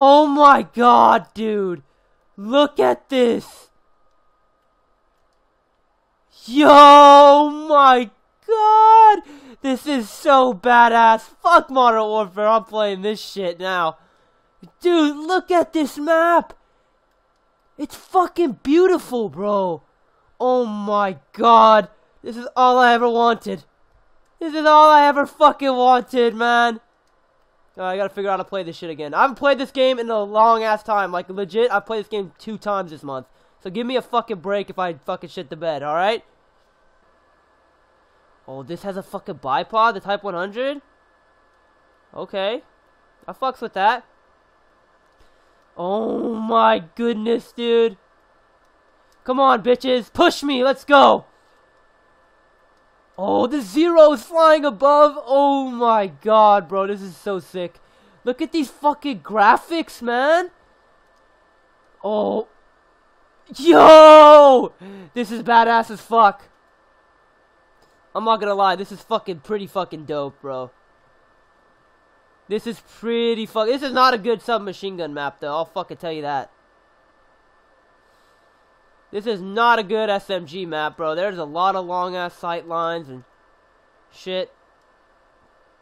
Oh my god, dude. Look at this. Yo, my god. This is so badass. Fuck Modern Warfare. I'm playing this shit now. Dude, look at this map. It's fucking beautiful, bro. Oh my god. This is all I ever wanted. This is all I ever fucking wanted, man. Uh, I gotta figure out how to play this shit again. I haven't played this game in a long ass time. Like, legit, I've played this game two times this month. So give me a fucking break if I fucking shit the bed, alright? Oh, this has a fucking bipod, the Type 100? Okay. I fucks with that. Oh my goodness, dude. Come on, bitches. Push me. Let's go. Oh, the zero is flying above. Oh my god, bro. This is so sick. Look at these fucking graphics, man. Oh. Yo! This is badass as fuck. I'm not gonna lie. This is fucking pretty fucking dope, bro. This is pretty fuck. This is not a good submachine gun map, though. I'll fucking tell you that. This is not a good SMG map, bro. There's a lot of long-ass sight lines and shit.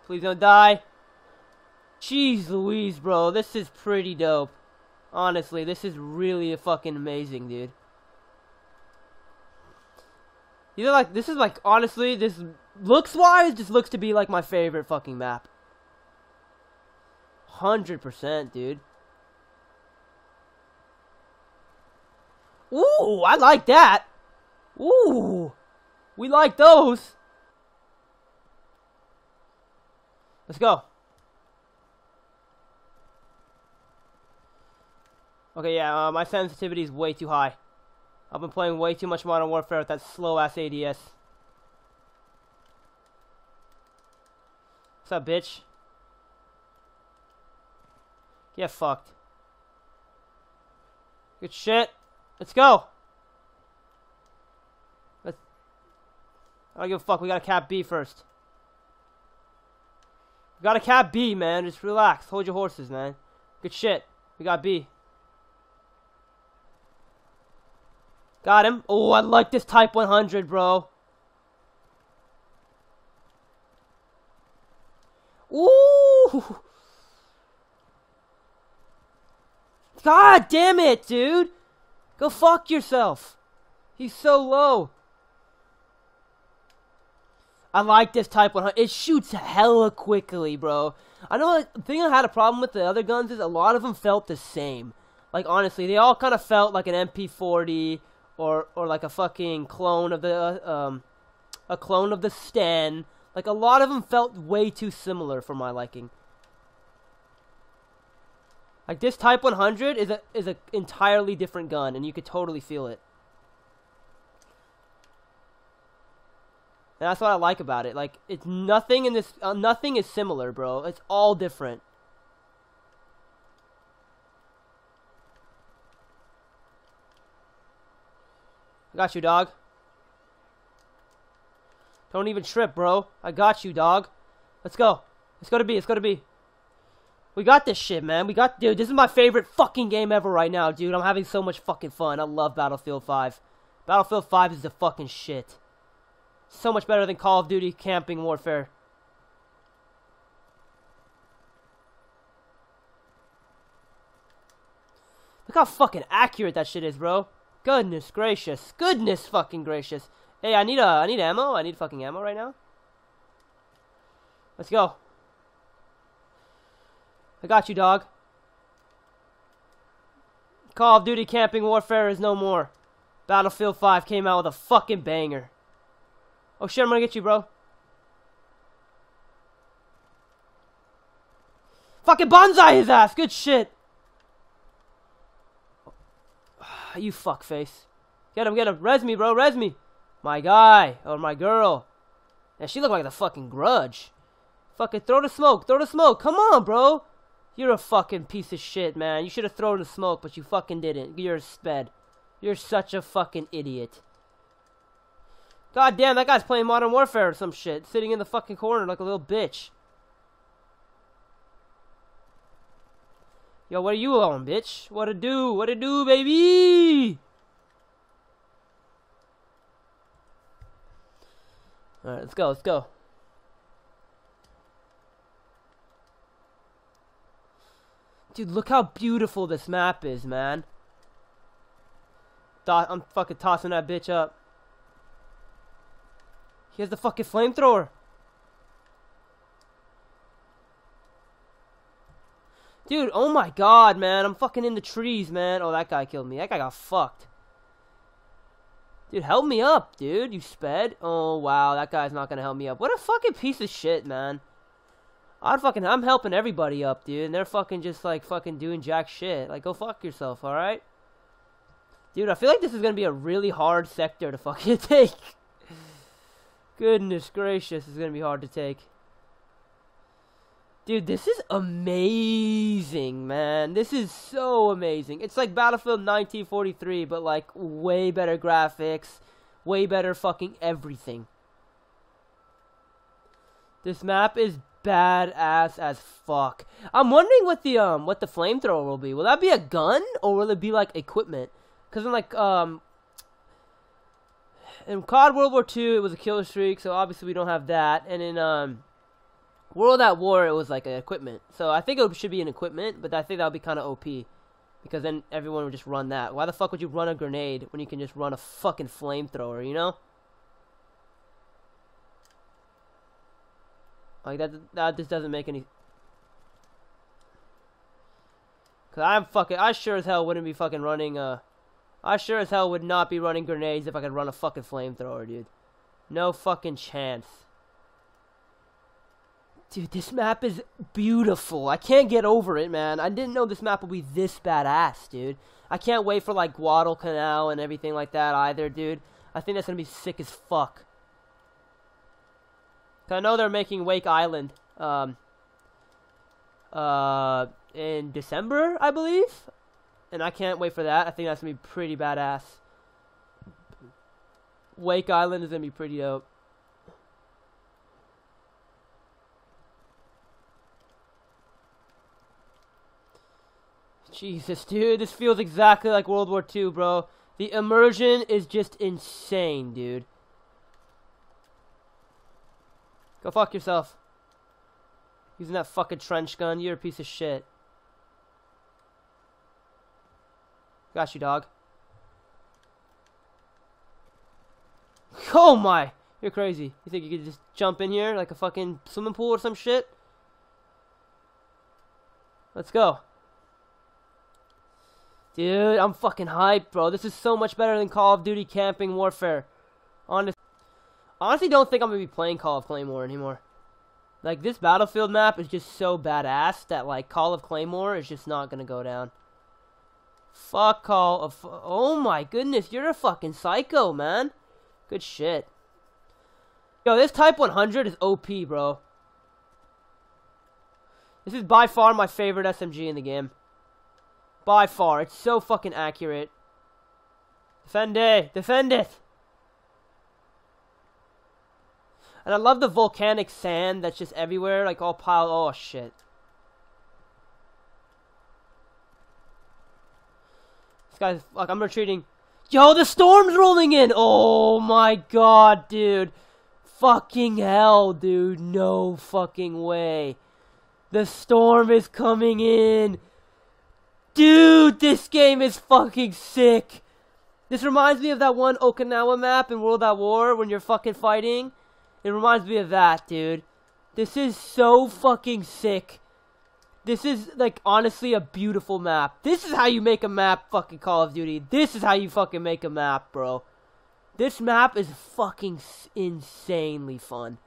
Please don't die. Jeez Louise, bro. This is pretty dope. Honestly, this is really a fucking amazing, dude. You know, like, this is like, honestly, this looks-wise just looks to be like my favorite fucking map. 100%, dude. Ooh, I like that. Ooh, we like those. Let's go. Okay, yeah, uh, my sensitivity is way too high. I've been playing way too much Modern Warfare with that slow-ass ADS. What's up, bitch? Get fucked. Good shit. Let's go. Let's. I don't give a fuck. We got a cap B first. We got a cap B, man. Just relax. Hold your horses, man. Good shit. We got B. Got him. Oh, I like this Type 100, bro. Ooh. God damn it, dude. Go fuck yourself. He's so low. I like this Type 100. It shoots hella quickly, bro. I know like, the thing I had a problem with the other guns is a lot of them felt the same. Like, honestly, they all kind of felt like an MP40 or, or like a fucking clone of the, uh, um, a clone of the Sten. Like, a lot of them felt way too similar for my liking. Like this Type 100 is a is an entirely different gun, and you could totally feel it. And that's what I like about it. Like it's nothing in this, uh, nothing is similar, bro. It's all different. I got you, dog. Don't even trip, bro. I got you, dog. Let's go. Let's go to B. Let's go to B. We got this shit, man. We got, dude, this is my favorite fucking game ever right now, dude. I'm having so much fucking fun. I love Battlefield 5. Battlefield 5 is the fucking shit. So much better than Call of Duty Camping Warfare. Look how fucking accurate that shit is, bro. Goodness gracious. Goodness fucking gracious. Hey, I need a, I need ammo. I need fucking ammo right now. Let's go. I got you, dog. Call of Duty Camping Warfare is no more. Battlefield 5 came out with a fucking banger. Oh shit, I'm gonna get you, bro. Fucking banzai his ass! Good shit! you fuckface. Get him, get him. Res me, bro, res me. My guy, or my girl. And she looked like the fucking grudge. Fucking throw the smoke, throw the smoke. Come on, bro. You're a fucking piece of shit, man. You should have thrown the smoke, but you fucking didn't. You're a sped. You're such a fucking idiot. God damn, that guy's playing Modern Warfare or some shit. Sitting in the fucking corner like a little bitch. Yo, what are you on, bitch? What to do? What to do, baby? Alright, let's go, let's go. Dude, look how beautiful this map is, man. I'm fucking tossing that bitch up. He has the fucking flamethrower. Dude, oh my god, man. I'm fucking in the trees, man. Oh, that guy killed me. That guy got fucked. Dude, help me up, dude. You sped. Oh, wow. That guy's not gonna help me up. What a fucking piece of shit, man. I'd fucking, I'm helping everybody up, dude. And they're fucking just, like, fucking doing jack shit. Like, go fuck yourself, alright? Dude, I feel like this is gonna be a really hard sector to fucking take. Goodness gracious, it's gonna be hard to take. Dude, this is amazing, man. This is so amazing. It's like Battlefield 1943, but like way better graphics, way better fucking everything. This map is badass as fuck. I'm wondering what the um what the flamethrower will be. Will that be a gun or will it be like equipment? Cause in like um in COD World War II it was a killer streak, so obviously we don't have that. And in um World at War, it was like an equipment. So I think it should be an equipment, but I think that would be kind of OP. Because then everyone would just run that. Why the fuck would you run a grenade when you can just run a fucking flamethrower, you know? Like, that, that just doesn't make any... Because I'm fucking... I sure as hell wouldn't be fucking running, uh... I sure as hell would not be running grenades if I could run a fucking flamethrower, dude. No fucking chance. Dude, this map is beautiful. I can't get over it, man. I didn't know this map would be this badass, dude. I can't wait for, like, Guadalcanal and everything like that either, dude. I think that's gonna be sick as fuck. I know they're making Wake Island, um, uh, in December, I believe. And I can't wait for that. I think that's gonna be pretty badass. Wake Island is gonna be pretty dope. Jesus, dude, this feels exactly like World War II, bro. The immersion is just insane, dude. Go fuck yourself. Using that fucking trench gun, you're a piece of shit. Got you, dog. Oh my! You're crazy. You think you could just jump in here like a fucking swimming pool or some shit? Let's go. Dude, I'm fucking hyped, bro. This is so much better than Call of Duty Camping Warfare. Honest honestly don't think I'm going to be playing Call of Claymore anymore. Like, this Battlefield map is just so badass that, like, Call of Claymore is just not going to go down. Fuck Call of... Oh my goodness, you're a fucking psycho, man. Good shit. Yo, this Type 100 is OP, bro. This is by far my favorite SMG in the game. By far. It's so fucking accurate. Defend it. Defend it. And I love the volcanic sand that's just everywhere, like all piled. Oh, shit. This guy's, like, I'm retreating. Yo, the storm's rolling in! Oh my god, dude. Fucking hell, dude. No fucking way. The storm is coming in. Dude, this game is fucking sick. This reminds me of that one Okinawa map in World at War when you're fucking fighting. It reminds me of that, dude. This is so fucking sick. This is, like, honestly a beautiful map. This is how you make a map, fucking Call of Duty. This is how you fucking make a map, bro. This map is fucking insanely fun.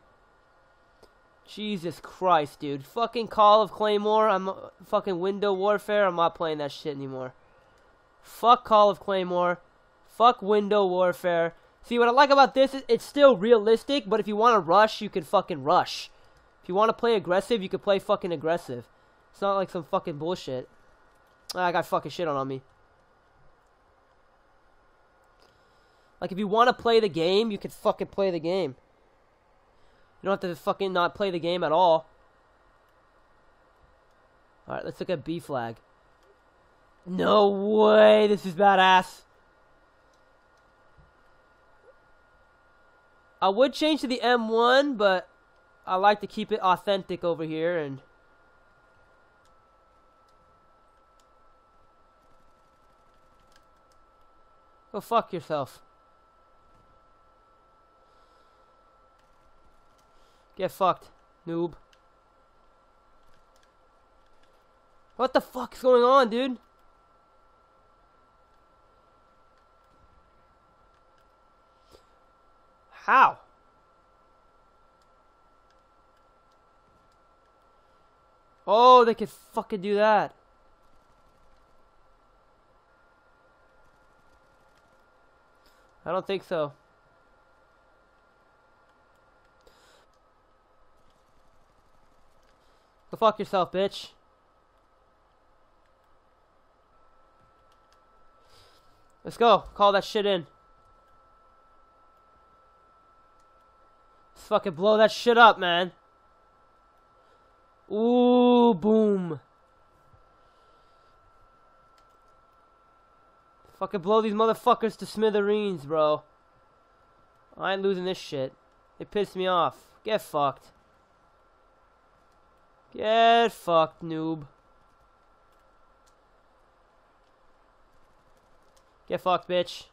Jesus Christ, dude. Fucking Call of Claymore. I'm uh, fucking Window Warfare. I'm not playing that shit anymore. Fuck Call of Claymore. Fuck Window Warfare. See, what I like about this is it's still realistic, but if you want to rush, you can fucking rush. If you want to play aggressive, you can play fucking aggressive. It's not like some fucking bullshit. Ah, I got fucking shit on, on me. Like, if you want to play the game, you can fucking play the game. You don't have to fucking not play the game at all. Alright, let's look at B flag. No way, this is badass. I would change to the M1, but I like to keep it authentic over here and Go fuck yourself. Get fucked, noob. What the fuck is going on, dude? How? Oh, they could fucking do that. I don't think so. Go fuck yourself, bitch. Let's go. Call that shit in. Fucking blow that shit up, man. Ooh, boom. Fucking blow these motherfuckers to smithereens, bro. I ain't losing this shit. It pissed me off. Get fucked. Get fucked, noob. Get fucked, bitch.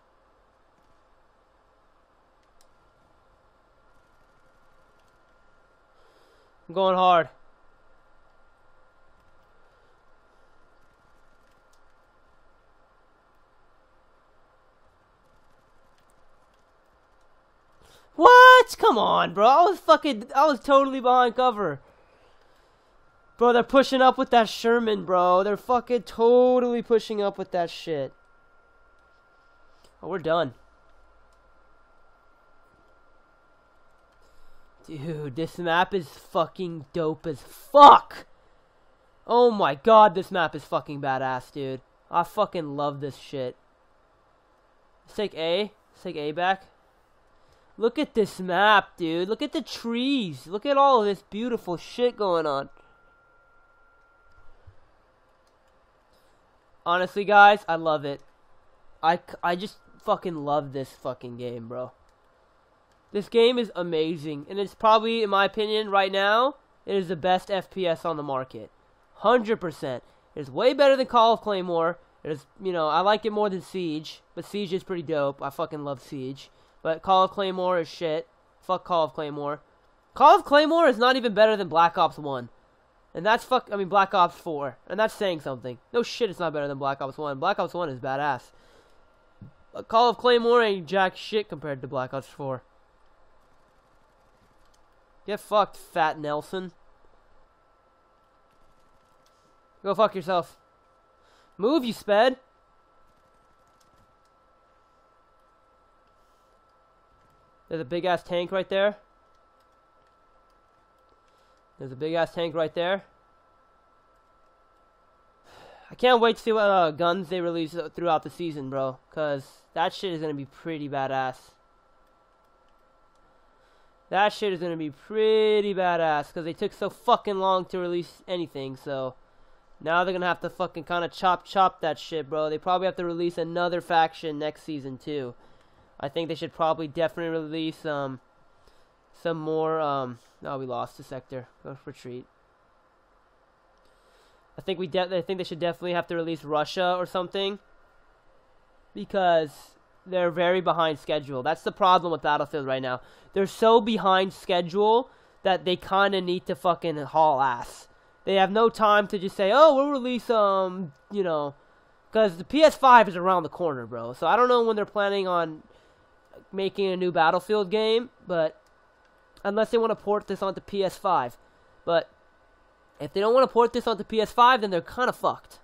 I'm going hard. What? Come on, bro. I was fucking, I was totally behind cover. Bro, they're pushing up with that Sherman, bro. They're fucking totally pushing up with that shit. Oh, we're done. Dude, this map is fucking dope as fuck. Oh my god, this map is fucking badass, dude. I fucking love this shit. Let's take A. Let's take A back. Look at this map, dude. Look at the trees. Look at all of this beautiful shit going on. Honestly, guys, I love it. I, I just fucking love this fucking game, bro. This game is amazing. And it's probably, in my opinion, right now, it is the best FPS on the market. 100%. It's way better than Call of Claymore. It is, you know, I like it more than Siege. But Siege is pretty dope. I fucking love Siege. But Call of Claymore is shit. Fuck Call of Claymore. Call of Claymore is not even better than Black Ops 1. And that's fuck, I mean, Black Ops 4. And that's saying something. No shit, it's not better than Black Ops 1. Black Ops 1 is badass. But Call of Claymore ain't jack shit compared to Black Ops 4. Get fucked, Fat Nelson. Go fuck yourself. Move, you sped. There's a big ass tank right there. There's a big ass tank right there. I can't wait to see what uh, guns they release throughout the season, bro. Because that shit is going to be pretty badass. That shit is to be pretty badass. Because they took so fucking long to release anything. So now they're to have to fucking kind of chop chop that shit, bro. They probably have to release another faction next season, too. I think they should probably definitely release um, some more. Um, oh, we lost the sector. Go retreat. I think we de- I think they should definitely have to release Russia or something because they're very behind schedule. That's the problem with Battlefield right now. They're so behind schedule that they kind of need to fucking haul ass. They have no time to just say, "Oh, we'll release um, you know," because the PS5 is around the corner, bro. So I don't know when they're planning on making a new Battlefield game, but unless they want to port this onto PS5. But if they don't want to port this onto PS5, then they're kind of fucked.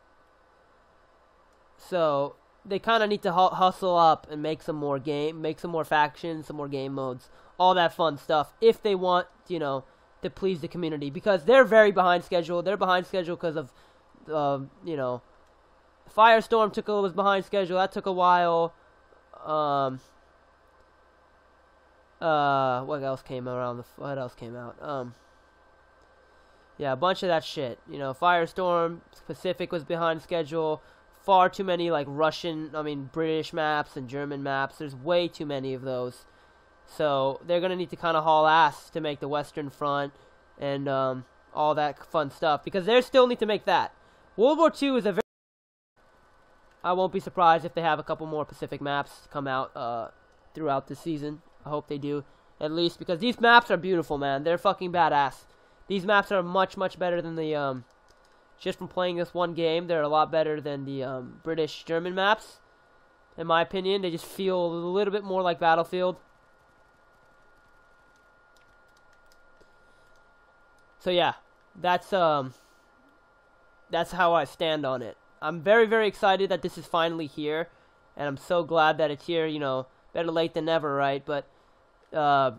So they kind of need to hu hustle up and make some more game, make some more factions, some more game modes, all that fun stuff. If they want, you know, to please the community, because they're very behind schedule. They're behind schedule because of, uh, you know, Firestorm took a was behind schedule. That took a while. Um, uh, what else came around? The what else came out? Um, yeah, a bunch of that shit. You know, Firestorm, Pacific was behind schedule. Far too many like Russian, I mean British maps and German maps. There's way too many of those. So they're gonna need to kind of haul ass to make the Western Front and um, all that fun stuff because they still need to make that. World War II is a very I won't be surprised if they have a couple more Pacific maps come out uh, throughout the season. I hope they do, at least because these maps are beautiful, man. They're fucking badass. These maps are much, much better than the um, just from playing this one game, they're a lot better than the um, British German maps. In my opinion, they just feel a little bit more like Battlefield. So yeah, that's um that's how I stand on it. I'm very very excited that this is finally here and I'm so glad that it's here, you know, better late than never, right? But uh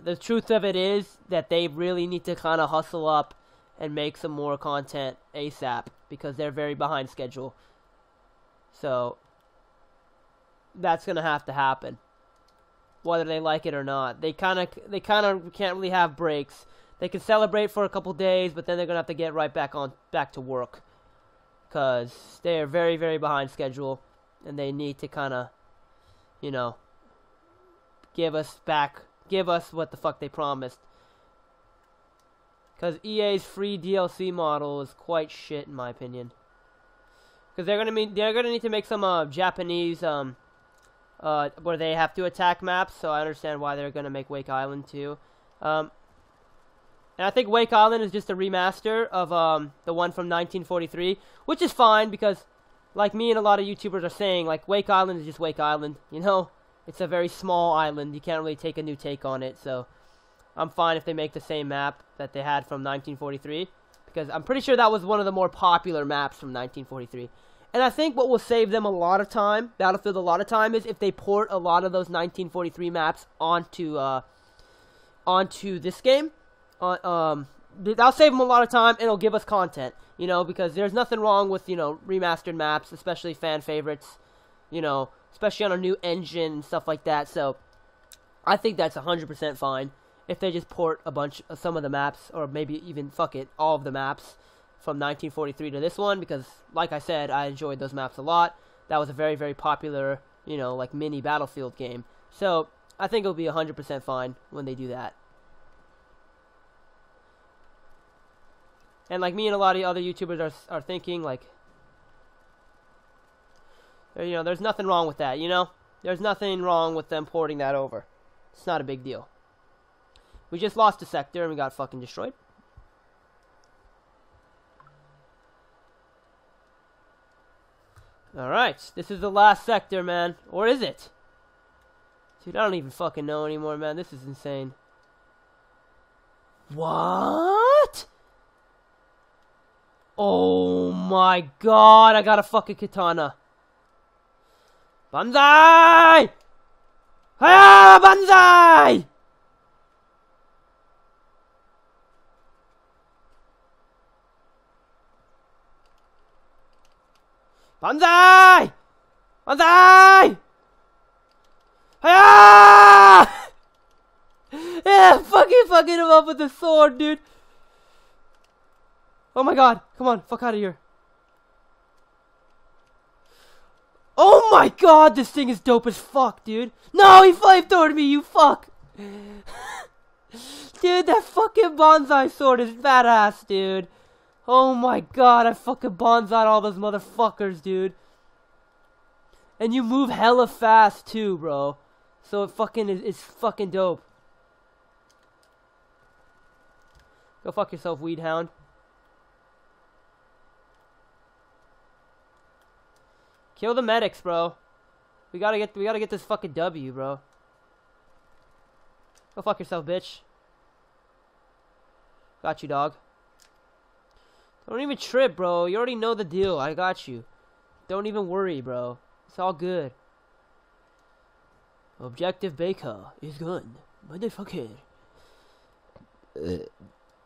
the truth of it is that they really need to kind of hustle up and make some more content ASAP because they're very behind schedule. So that's gonna have to happen, whether they like it or not. They kind of they kind of can't really have breaks. They can celebrate for a couple days, but then they're gonna have to get right back on back to work because they are very very behind schedule, and they need to kind of, you know, give us back, give us what the fuck they promised. Because EA's free DLC model is quite shit, in my opinion. Because they're gonna mean they're gonna need to make some uh, Japanese um uh where they have to attack maps. So I understand why they're gonna make Wake Island too. Um, and I think Wake Island is just a remaster of um the one from 1943, which is fine because, like me and a lot of YouTubers are saying, like Wake Island is just Wake Island. You know, it's a very small island. You can't really take a new take on it. So. I'm fine if they make the same map that they had from 1943 because I'm pretty sure that was one of the more popular maps from 1943. And I think what will save them a lot of time, Battlefield a lot of time, is if they port a lot of those 1943 maps onto uh, onto this game. Uh, um, that'll save them a lot of time and it'll give us content, you know, because there's nothing wrong with you know remastered maps, especially fan favorites, you know, especially on a new engine and stuff like that. So I think that's 100% fine if they just port a bunch of some of the maps, or maybe even fuck it, all of the maps from 1943 to this one, because like I said, I enjoyed those maps a lot. That was a very, very popular, you know, like mini Battlefield game. So I think it'll be 100% fine when they do that. And like me and a lot of other YouTubers are, are thinking, like, you know, there's nothing wrong with that, you know? There's nothing wrong with them porting that over. It's not a big deal. We just lost a sector and we got fucking destroyed. Alright, this is the last sector, man. Or is it? Dude, I don't even fucking know anymore, man. This is insane. What? Oh my god, I got a fucking katana. Banzai! Hiya, Banzai! Banzai! Banzai! Hiya! yeah, fucking fucking him up with the sword, dude. Oh my god, come on, fuck out of here. Oh my god, this thing is dope as fuck, dude. No, he flamethrowed me, you fuck. dude, that fucking Banzai sword is badass, dude. Oh my god, I fucking banzai all those motherfuckers, dude. And you move hella fast too, bro. So it fucking is it's fucking dope. Go fuck yourself, weed hound. Kill the medics, bro. We gotta get we gotta get this fucking W, bro. Go fuck yourself, bitch. Got you, dog. Don't even trip, bro. You already know the deal. I got you. Don't even worry, bro. It's all good. Objective Baker is gone. Motherfucker. Uh,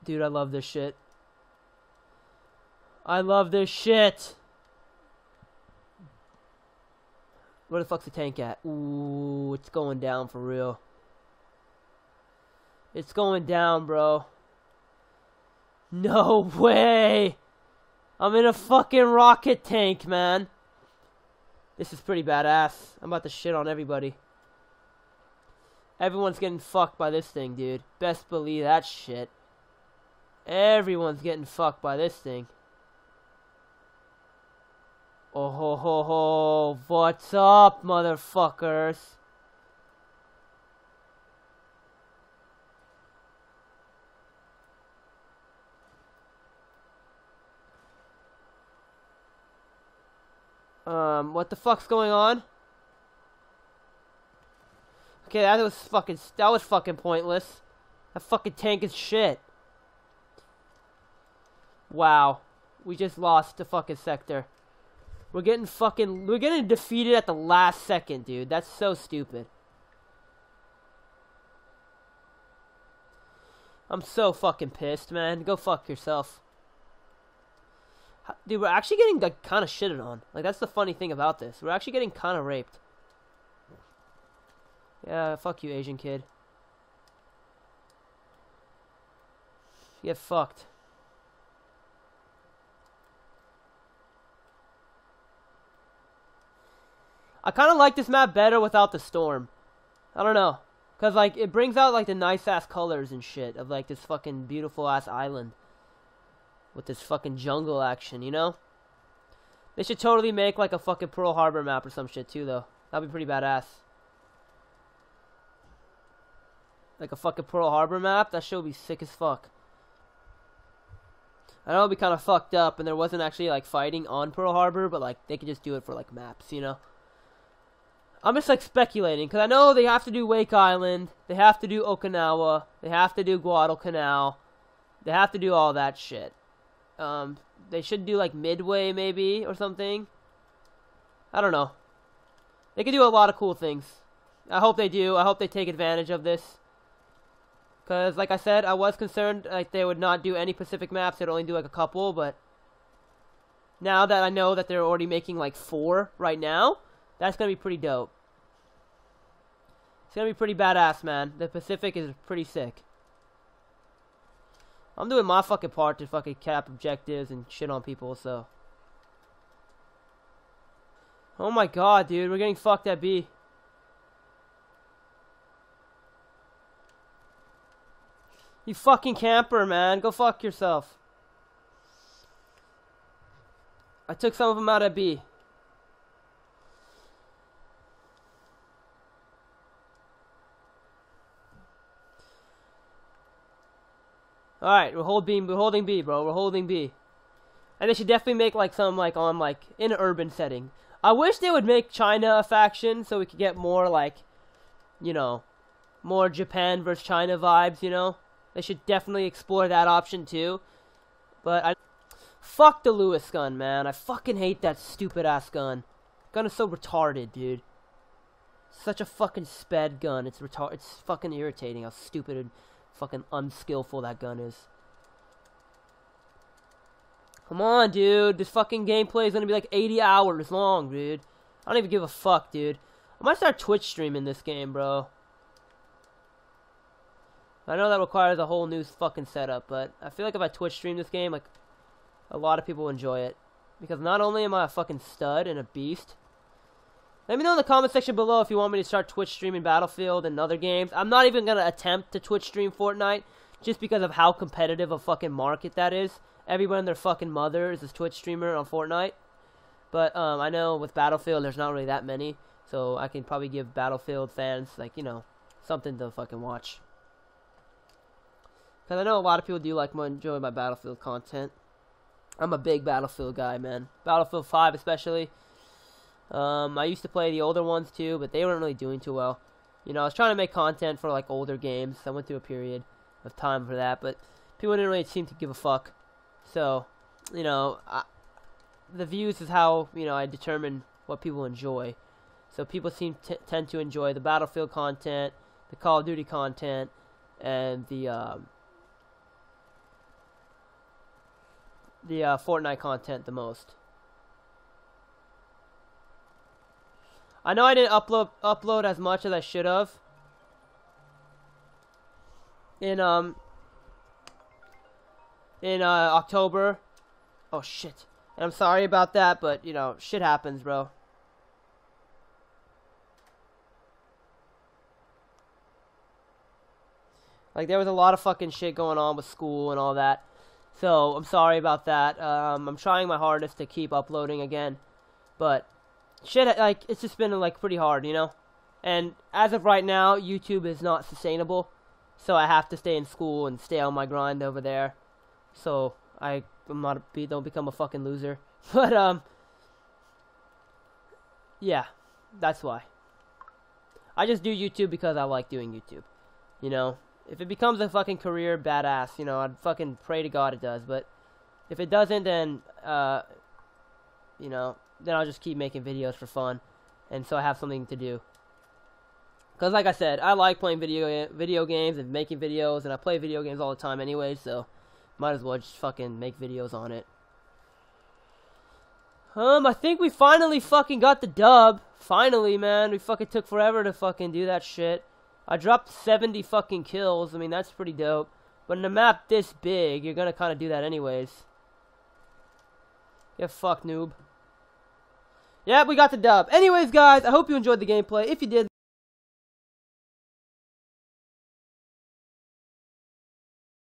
dude, I love this shit. I love this shit. Where the fuck's the tank at? Ooh, it's going down for real. It's going down, bro. No way! I'm in a fucking rocket tank, man. This is pretty badass. I'm about to shit on everybody. Everyone's getting fucked by this thing, dude. Best believe that shit. Everyone's getting fucked by this thing. Oh ho ho ho. What's up, motherfuckers? Um, what the fuck's going on? Okay, that was fucking, that was fucking pointless. That fucking tank is shit. Wow. We just lost the fucking sector. We're getting fucking, we're getting defeated at the last second, dude. That's so stupid. I'm so fucking pissed, man. Go fuck yourself. Dude, we're actually getting like kind of shitted on. Like that's the funny thing about this. We're actually getting kind of raped. Yeah, fuck you, Asian kid. Get fucked. I kind of like this map better without the storm. I don't know. Because, like, it brings out, like, the nice-ass colors and shit of, like, this fucking beautiful-ass island with this fucking jungle action, you know? They should totally make like a fucking Pearl Harbor map or some shit too, though. That'd be pretty badass. Like a fucking Pearl Harbor map, that shit would be sick as fuck. I know it'd be kind of fucked up, and there wasn't actually like fighting on Pearl Harbor, but like they could just do it for like maps, you know. I'm just like speculating because I know they have to do Wake Island, they have to do Okinawa, they have to do Guadalcanal, they have to do all that shit. Um, they should do like Midway maybe or something. I don't know. They could do a lot of cool things. I hope they do. I hope they take advantage of this. Because, like I said, I was concerned like they would not do any Pacific maps. They'd only do like a couple, but now that I know that they're already making like four right now, that's going to be pretty dope. It's going to be pretty badass, man. The Pacific is pretty sick. I'm doing my fucking part to fucking cap objectives and shit on people, so. Oh my god, dude, we're getting fucked at B. You fucking camper, man. Go fuck yourself. I took some of them out at B. Alright, we're hold B, we're holding B, bro. We're holding B. And they should definitely make like some like on like in an urban setting. I wish they would make China a faction so we could get more like you know more Japan versus China vibes, you know? They should definitely explore that option too. But I fuck the Lewis gun, man. I fucking hate that stupid ass gun. Gun is so retarded, dude. Such a fucking sped gun. It's retard. It's fucking irritating how stupid fucking unskillful that gun is. Come on, dude. This fucking gameplay is gonna be like 80 hours long, dude. I don't even give a fuck, dude. I might start Twitch streaming this game, bro. I know that requires a whole new fucking setup, but I feel like if I Twitch stream this game, like, a lot of people enjoy it. Because not only am I a fucking stud and a beast, let me know in the comment section below if you want me to start Twitch streaming Battlefield and other games. I'm not even going to attempt to Twitch stream Fortnite just because of how competitive a fucking market that is. Everyone and their fucking mother is a Twitch streamer on Fortnite. But um, I know with Battlefield, there's not really that many. So I can probably give Battlefield fans, like, you know, something to fucking watch. Because I know a lot of people do like enjoy my Battlefield content. I'm a big Battlefield guy, man. Battlefield 5 especially. Um, I used to play the older ones too, but they weren't really doing too well. You know, I was trying to make content for like older games. I went through a period of time for that, but people didn't really seem to give a fuck. So, you know, I, the views is how you know I determine what people enjoy. So people seem tend to enjoy the Battlefield content, the Call of Duty content, and the um, the uh, Fortnite content the most. I know I didn't upload upload as much as I should have. In um in uh, October. Oh shit. And I'm sorry about that, but you know, shit happens, bro. Like there was a lot of fucking shit going on with school and all that. So I'm sorry about that. Um, I'm trying my hardest to keep uploading again, but shit, like it's just been like pretty hard, you know. And as of right now, YouTube is not sustainable, so I have to stay in school and stay on my grind over there. So I am not be don't become a fucking loser. But um, yeah, that's why. I just do YouTube because I like doing YouTube. You know, if it becomes a fucking career, badass. You know, I'd fucking pray to God it does. But if it doesn't, then uh, you know, then I'll just keep making videos for fun, and so I have something to do. Cause like I said, I like playing video video games and making videos, and I play video games all the time anyway. So might as well just fucking make videos on it. Um, I think we finally fucking got the dub. Finally, man. We fucking took forever to fucking do that shit. I dropped 70 fucking kills. I mean, that's pretty dope. But in a map this big, you're gonna kind of do that anyways. Yeah, fuck, noob. Yeah, we got the dub. Anyways, guys, I hope you enjoyed the gameplay. If you did,